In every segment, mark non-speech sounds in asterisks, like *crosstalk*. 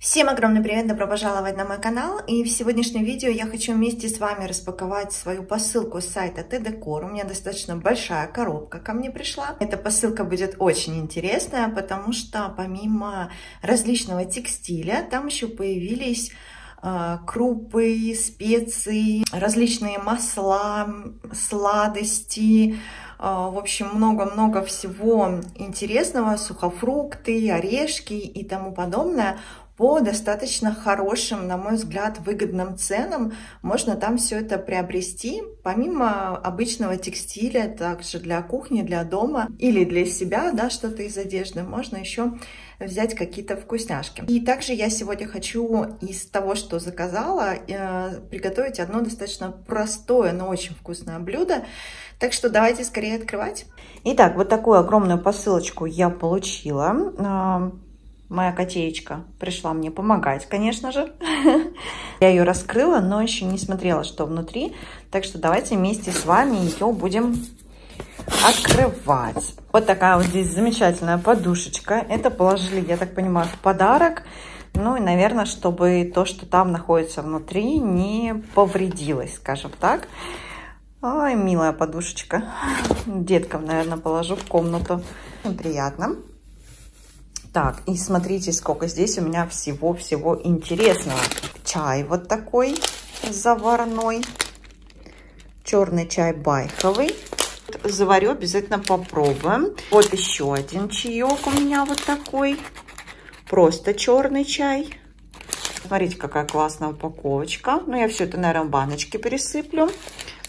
Всем огромный привет, добро пожаловать на мой канал. И в сегодняшнем видео я хочу вместе с вами распаковать свою посылку с сайта T-Decor. У меня достаточно большая коробка ко мне пришла. Эта посылка будет очень интересная, потому что помимо различного текстиля, там еще появились э, крупы, специи, различные масла, сладости, э, в общем, много-много всего интересного, сухофрукты, орешки и тому подобное по достаточно хорошим, на мой взгляд, выгодным ценам. Можно там все это приобрести, помимо обычного текстиля, также для кухни, для дома или для себя, да, что-то из одежды, можно еще взять какие-то вкусняшки. И также я сегодня хочу из того, что заказала, э, приготовить одно достаточно простое, но очень вкусное блюдо. Так что давайте скорее открывать. Итак, вот такую огромную посылочку я получила моя котеечка пришла мне помогать, конечно же. *laughs* Я ее раскрыла, но еще не смотрела, что внутри. Так что давайте вместе с вами ее будем открывать. Вот такая вот здесь замечательная подушечка. Это положили, я так понимаю, в подарок. Ну и, наверное, чтобы то, что там находится внутри, не повредилось, скажем так. Ой, милая подушечка. *laughs* Деткам, наверное, положу в комнату. Приятно. Так, и смотрите, сколько здесь у меня всего-всего интересного. Чай вот такой заварной. Черный чай байховый. Заварю, обязательно попробуем. Вот еще один чаек у меня вот такой. Просто черный чай. Смотрите, какая классная упаковочка. Ну, я все это, наверное, в баночке пересыплю.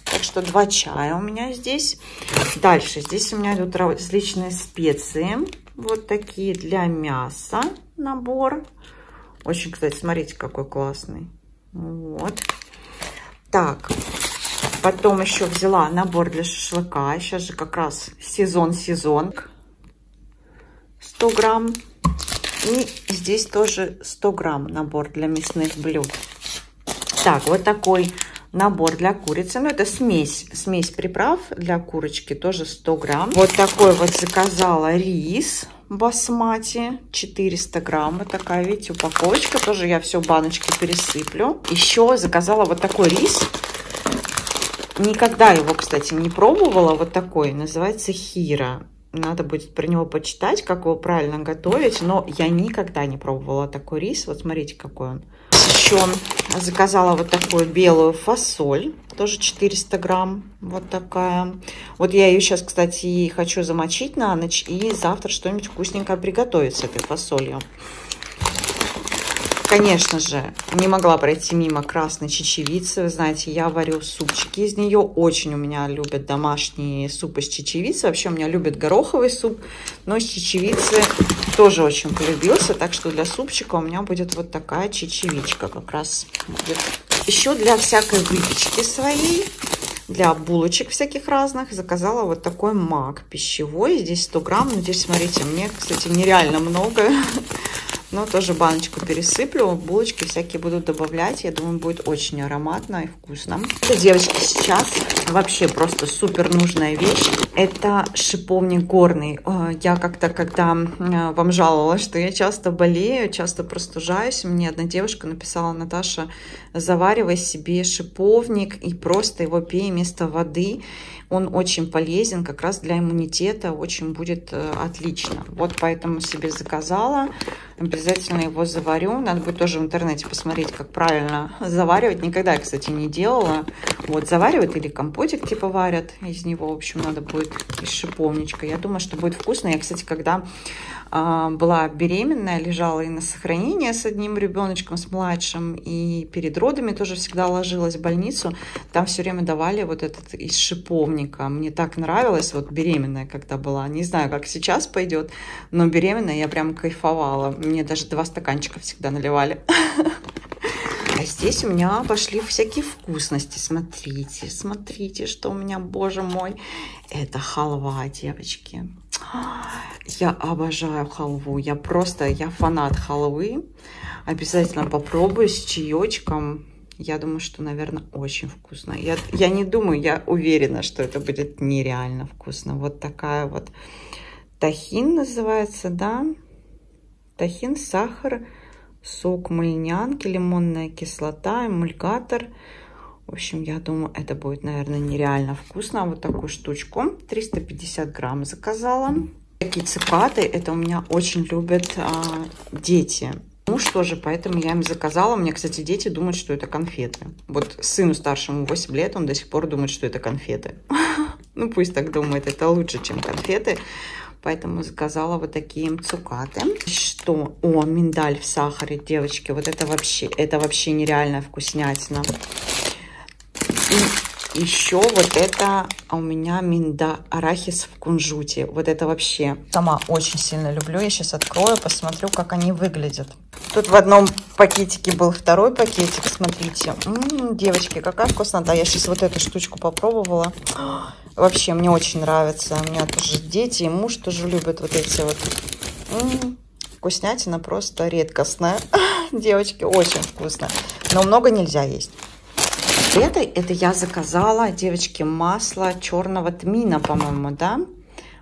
Так что два чая у меня здесь. Дальше здесь у меня идут различные специи. Вот такие для мяса набор. Очень, кстати, смотрите, какой классный. Вот. Так, потом еще взяла набор для шашлыка. Сейчас же как раз сезон-сезон. 100 грамм. И здесь тоже 100 грамм набор для мясных блюд. Так, вот такой набор для курицы. Ну, это смесь, смесь приправ для курочки, тоже 100 грамм. Вот такой вот заказала рис басмати, 400 грамм. Вот такая, видите, упаковочка. Тоже я все баночки пересыплю. Еще заказала вот такой рис. Никогда его, кстати, не пробовала. Вот такой, называется хира. Надо будет про него почитать, как его правильно готовить. Но я никогда не пробовала такой рис. Вот смотрите, какой он еще заказала вот такую белую фасоль, тоже 400 грамм, вот такая. Вот я ее сейчас, кстати, хочу замочить на ночь и завтра что-нибудь вкусненькое приготовить с этой фасолью. Конечно же, не могла пройти мимо красной чечевицы. Вы знаете, я варю супчики из нее. Очень у меня любят домашние супы с чечевицей. Вообще у меня любят гороховый суп, но с чечевицы тоже очень полюбился. Так что для супчика у меня будет вот такая чечевичка как раз. Будет. Еще для всякой выпечки своей для булочек всяких разных заказала вот такой мак пищевой. Здесь 100 грамм. Но здесь, смотрите, мне, кстати, нереально много. *laughs* Но тоже баночку пересыплю. Булочки всякие будут добавлять. Я думаю, будет очень ароматно и вкусно. Девочки, сейчас вообще просто супер нужная вещь. Это шиповник горный. Э, я как-то, когда э, вам жаловалась, что я часто болею, часто простужаюсь, мне одна девушка написала, Наташа, заваривай себе шиповник и просто его пей вместо воды. Он очень полезен как раз для иммунитета, очень будет э, отлично. Вот поэтому себе заказала. Обязательно его заварю. Надо будет тоже в интернете посмотреть, как правильно заваривать. Никогда, кстати, не делала. Вот, заваривают или компотик типа варят из него. В общем, надо будет из шиповничка. Я думаю, что будет вкусно. Я, кстати, когда а, была беременная, лежала и на сохранение с одним ребеночком, с младшим, и перед родами тоже всегда ложилась в больницу. Там все время давали вот этот из шиповника. Мне так нравилось, вот беременная когда была. Не знаю, как сейчас пойдет, но беременная я прям кайфовала. Мне даже два стаканчика всегда наливали. *laughs* А здесь у меня пошли всякие вкусности. Смотрите, смотрите, что у меня, боже мой. Это халва, девочки. Я обожаю халву. Я просто, я фанат халвы. Обязательно попробую с чаечком. Я думаю, что, наверное, очень вкусно. Я, я не думаю, я уверена, что это будет нереально вкусно. Вот такая вот тахин называется, да? Тахин, сахар, сок мыльнянки, лимонная кислота, эмульгатор. В общем, я думаю, это будет, наверное, нереально вкусно. Вот такую штучку. 350 грамм заказала. Такие цикаты, это у меня очень любят а, дети. Муж тоже, поэтому я им заказала. У меня, кстати, дети думают, что это конфеты. Вот сыну старшему 8 лет, он до сих пор думает, что это конфеты. *laughs* Ну, пусть так думает, это лучше, чем конфеты. Поэтому заказала вот такие цукаты. Что? О, миндаль в сахаре, девочки. Вот это вообще, это вообще нереальная вкуснятина. И еще вот это у меня минда арахис в кунжуте. Вот это вообще сама очень сильно люблю. Я сейчас открою, посмотрю, как они выглядят. Тут в одном пакетике был второй пакетик. Смотрите. М -м, девочки, какая вкуснота. Я сейчас вот эту штучку попробовала. Вообще, мне очень нравится. У меня тоже дети и муж тоже любят вот эти вот. М -м, вкуснятина просто редкостная. *laughs* Девочки, очень вкусно. Но много нельзя есть. Это, это я заказала, девочки, масло черного тмина, по-моему, да?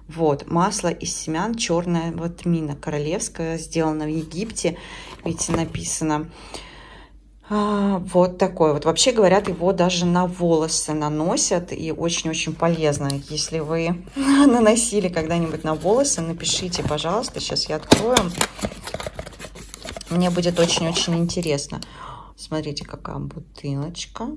Вот, масло из семян черного тмина, королевское, сделано в Египте. Видите, написано. А, вот такой вот. Вообще, говорят, его даже на волосы наносят. И очень-очень полезно. Если вы *laughs* наносили когда-нибудь на волосы, напишите, пожалуйста. Сейчас я открою. Мне будет очень-очень интересно. Смотрите, какая бутылочка.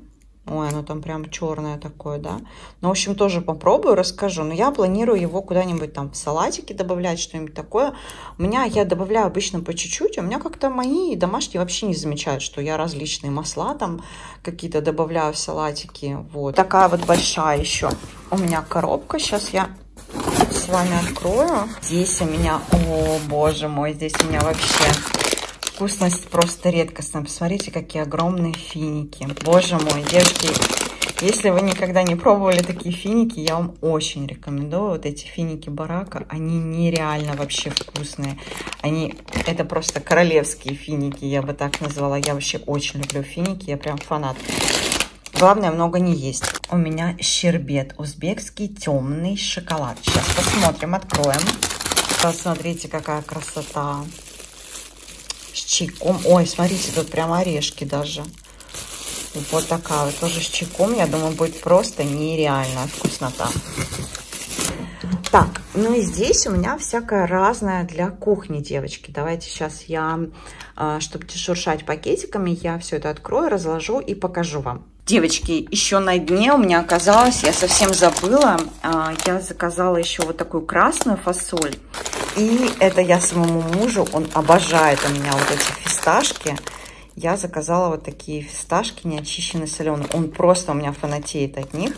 Ой, оно там прям черное такое, да. Ну, в общем, тоже попробую, расскажу. Но я планирую его куда-нибудь там в салатики добавлять, что-нибудь такое. У меня, я добавляю обычно по чуть-чуть. У меня как-то мои домашние вообще не замечают, что я различные масла там какие-то добавляю в салатики. Вот. Такая вот большая еще у меня коробка. Сейчас я с вами открою. Здесь у меня, о боже мой, здесь у меня вообще вкусность просто редкостная. Посмотрите, какие огромные финики. Боже мой, девочки, если вы никогда не пробовали такие финики, я вам очень рекомендую. Вот эти финики барака, они нереально вообще вкусные. Они, это просто королевские финики, я бы так назвала. Я вообще очень люблю финики, я прям фанат. Главное, много не есть. У меня щербет узбекский темный шоколад. Сейчас посмотрим, откроем. Посмотрите, какая красота чайком. Ой, смотрите, тут прям орешки даже. Вот такая вот тоже с чайком. Я думаю, будет просто нереальная вкуснота. Так, ну и здесь у меня всякое разное для кухни, девочки. Давайте сейчас я, а, чтобы не шуршать пакетиками, я все это открою, разложу и покажу вам. Девочки, еще на дне у меня оказалось, я совсем забыла, а, я заказала еще вот такую красную фасоль. И это я своему мужу, он обожает у меня вот эти фисташки. Я заказала вот такие фисташки неочищенные соленые. Он просто у меня фанатеет от них.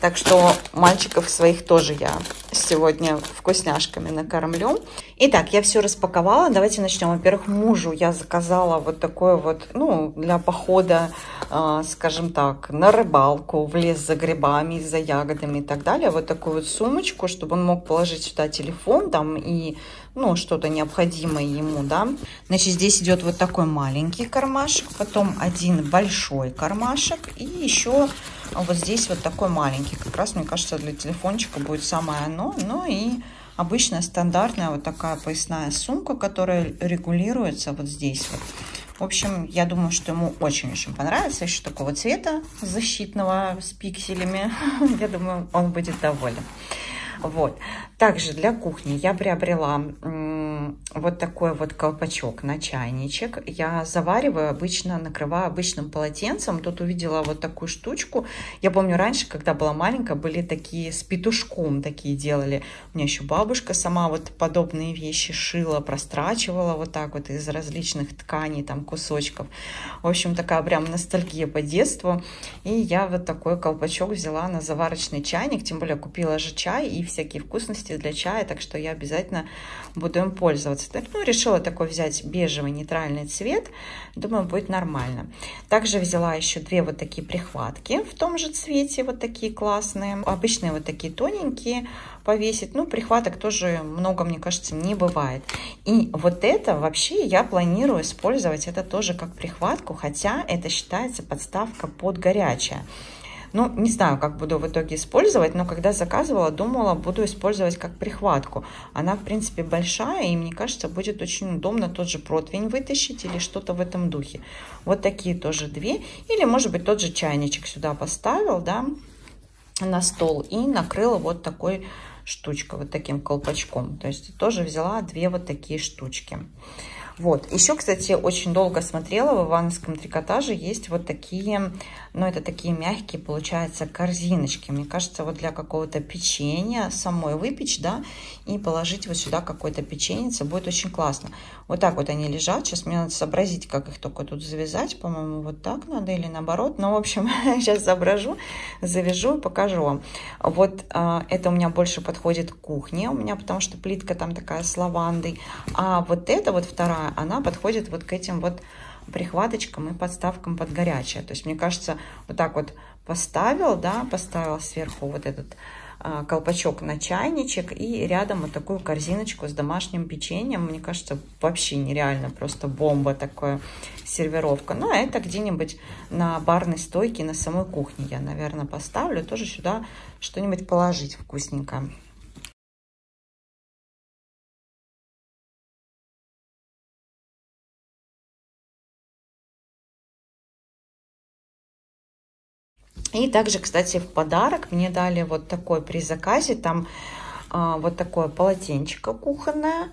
Так что мальчиков своих тоже я сегодня вкусняшками накормлю. Итак, я все распаковала. Давайте начнем. Во-первых, мужу я заказала вот такое вот, ну, для похода, э, скажем так, на рыбалку, в лес за грибами, за ягодами и так далее. Вот такую вот сумочку, чтобы он мог положить сюда телефон там и, ну, что-то необходимое ему, да. Значит, здесь идет вот такой маленький кармашек, потом один большой кармашек и еще вот здесь вот такой маленький. Как раз, мне кажется, для телефончика будет самое оно. Ну и обычная стандартная вот такая поясная сумка, которая регулируется вот здесь вот. В общем, я думаю, что ему очень-очень понравится. Еще такого цвета защитного с пикселями. *laughs* Я думаю, он будет доволен. Вот. Также для кухни я приобрела вот такой вот колпачок на чайничек. Я завариваю обычно, накрываю обычным полотенцем. Тут увидела вот такую штучку. Я помню раньше, когда была маленькая, были такие с петушком такие делали. У меня еще бабушка сама вот подобные вещи шила, прострачивала вот так вот из различных тканей, там кусочков. В общем, такая прям ностальгия по детству. И я вот такой колпачок взяла на заварочный чайник. Тем более купила же чай и всякие вкусности для чая, так что я обязательно буду им пользоваться. Так, ну, решила такой взять бежевый нейтральный цвет. Думаю, будет нормально. Также взяла еще две вот такие прихватки в том же цвете, вот такие классные. Обычные вот такие тоненькие повесить. Ну, прихваток тоже много, мне кажется, не бывает. И вот это вообще я планирую использовать это тоже как прихватку, хотя это считается подставка под горячее. Ну, не знаю, как буду в итоге использовать, но когда заказывала, думала, буду использовать как прихватку. Она, в принципе, большая, и мне кажется, будет очень удобно тот же противень вытащить или что-то в этом духе. Вот такие тоже две. Или, может быть, тот же чайничек сюда поставил, да, на стол и накрыла вот такой штучкой, вот таким колпачком. То есть тоже взяла две вот такие штучки. Вот. Еще, кстати, очень долго смотрела, в ивановском трикотаже есть вот такие, ну, это такие мягкие, получается, корзиночки. Мне кажется, вот для какого-то печенья самой выпечь, да, и положить вот сюда какое-то печенье, будет очень классно. Вот так вот они лежат. Сейчас мне надо сообразить, как их только тут завязать. По-моему, вот так надо или наоборот. Но, в общем, *laughs* сейчас соображу, завяжу и покажу вам. Вот а, это у меня больше подходит к кухне у меня, потому что плитка там такая с лавандой. А вот эта вот вторая она подходит вот к этим вот прихваточкам и подставкам под горячее. То есть, мне кажется, вот так вот поставил, да, поставил сверху вот этот а, колпачок на чайничек и рядом вот такую корзиночку с домашним печеньем. Мне кажется, вообще нереально, просто бомба такая сервировка. Ну, а это где-нибудь на барной стойке на самой кухне я, наверное, поставлю. Тоже сюда что-нибудь положить вкусненькое. И также, кстати, в подарок мне дали вот такой при заказе, там а, вот такое полотенчико кухонное,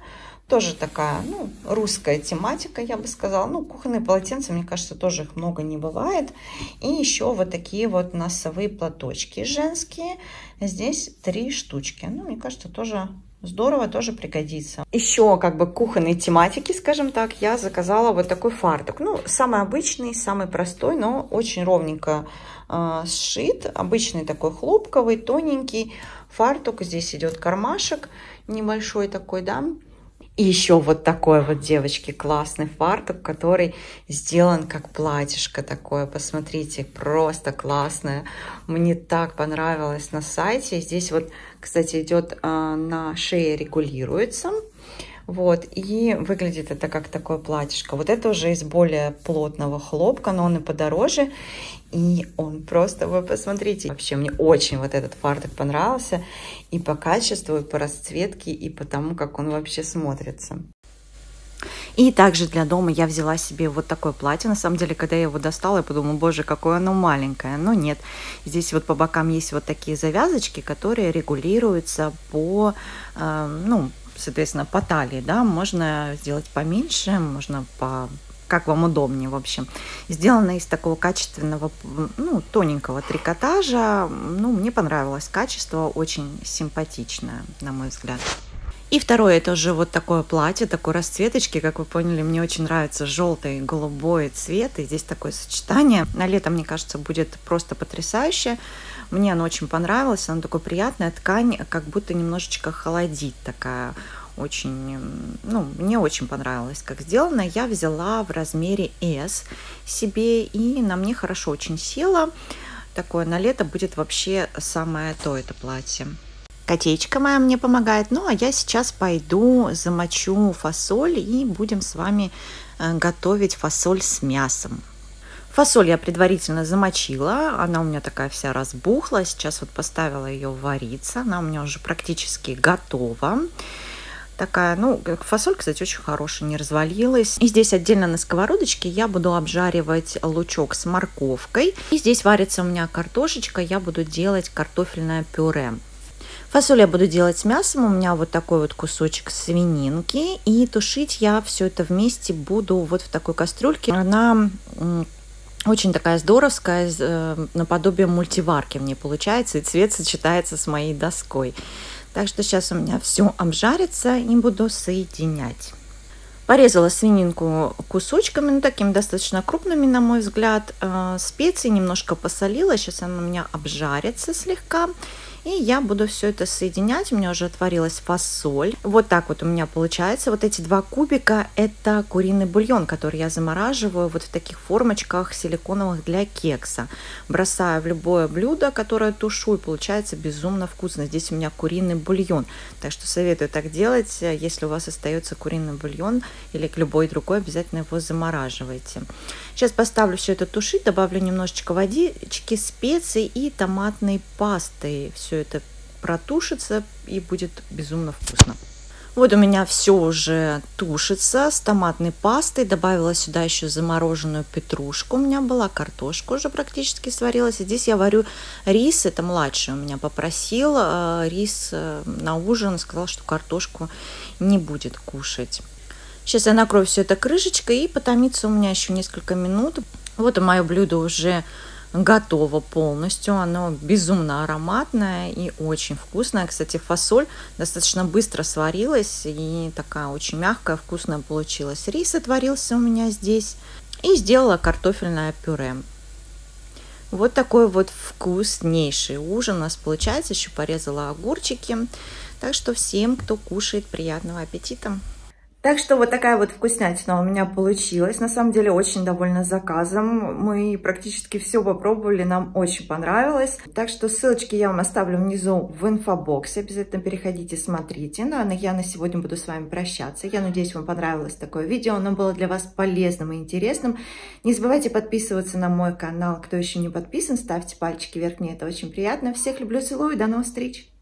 тоже такая, ну, русская тематика, я бы сказала. Ну, кухонные полотенца, мне кажется, тоже их много не бывает. И еще вот такие вот носовые платочки женские. Здесь три штучки. Ну, мне кажется, тоже здорово, тоже пригодится. Еще как бы кухонной тематики, скажем так, я заказала вот такой фартук. Ну, самый обычный, самый простой, но очень ровненько э, сшит. Обычный такой хлопковый, тоненький фартук. Здесь идет кармашек небольшой такой, да. И еще вот такой вот, девочки, классный фартук, который сделан как платьишко такое. Посмотрите, просто классное. Мне так понравилось на сайте. Здесь вот, кстати, идет э, на шее регулируется. Вот, и выглядит это как такое платьишко. Вот это уже из более плотного хлопка, но он и подороже. И он просто, вы посмотрите, вообще мне очень вот этот фартук понравился. И по качеству, и по расцветке, и по тому, как он вообще смотрится. И также для дома я взяла себе вот такое платье. На самом деле, когда я его достала, я подумала, боже, какое оно маленькое. Но нет, здесь вот по бокам есть вот такие завязочки, которые регулируются по, э, ну, соответственно, по талии, да, можно сделать поменьше, можно по как вам удобнее, в общем. Сделано из такого качественного, ну, тоненького трикотажа. Ну, мне понравилось качество, очень симпатичное, на мой взгляд. И второе, это уже вот такое платье, такой расцветочки, как вы поняли, мне очень нравится желтый и голубой цвет, и здесь такое сочетание. На лето, мне кажется, будет просто потрясающе. Мне оно очень понравилось, оно такое приятная ткань, как будто немножечко холодит такая очень, ну, мне очень понравилось, как сделано. Я взяла в размере S себе, и на мне хорошо очень село. Такое на лето будет вообще самое то это платье. Котечка моя мне помогает. Ну, а я сейчас пойду замочу фасоль и будем с вами э, готовить фасоль с мясом. Фасоль я предварительно замочила, она у меня такая вся разбухла. Сейчас вот поставила ее вариться, она у меня уже практически готова. Такая, ну, фасоль, кстати, очень хорошая, не развалилась. И здесь отдельно на сковородочке я буду обжаривать лучок с морковкой. И здесь варится у меня картошечка, я буду делать картофельное пюре. Фасоль я буду делать с мясом, у меня вот такой вот кусочек свининки. И тушить я все это вместе буду вот в такой кастрюльке. Она очень такая здоровская, э, наподобие мультиварки мне получается, и цвет сочетается с моей доской. Так что сейчас у меня все обжарится и буду соединять. Порезала свининку кусочками, ну такими достаточно крупными, на мой взгляд. Э, специи немножко посолила, сейчас она у меня обжарится слегка. И я буду все это соединять. У меня уже отварилась фасоль. Вот так вот у меня получается. Вот эти два кубика это куриный бульон, который я замораживаю вот в таких формочках силиконовых для кекса. Бросаю в любое блюдо, которое тушу, и получается безумно вкусно. Здесь у меня куриный бульон. Так что советую так делать. Если у вас остается куриный бульон или любой другой, обязательно его замораживайте. Сейчас поставлю все это тушить, добавлю немножечко водички, специй и томатной пасты. Все это протушится и будет безумно вкусно. Вот у меня все уже тушится с томатной пастой. Добавила сюда еще замороженную петрушку. У меня была картошка уже практически сварилась. Здесь я варю рис. Это младший у меня попросил э, рис э, на ужин. Сказал, что картошку не будет кушать. Сейчас я накрою все это крышечкой и потомится у меня еще несколько минут. Вот и мое блюдо уже готово полностью. Оно безумно ароматное и очень вкусное. Кстати, фасоль достаточно быстро сварилась и такая очень мягкая, вкусная получилась. Рис отварился у меня здесь. И сделала картофельное пюре. Вот такой вот вкуснейший ужин у нас получается. Еще порезала огурчики. Так что всем, кто кушает, приятного аппетита! Так что вот такая вот вкуснятина у меня получилась. На самом деле очень довольна заказом. Мы практически все попробовали, нам очень понравилось. Так что ссылочки я вам оставлю внизу в инфобоксе. Обязательно переходите, смотрите. Ну а я на сегодня буду с вами прощаться. Я надеюсь, вам понравилось такое видео. Оно было для вас полезным и интересным. Не забывайте подписываться на мой канал. Кто еще не подписан, ставьте пальчики вверх. Мне это очень приятно. Всех люблю, целую. До новых встреч!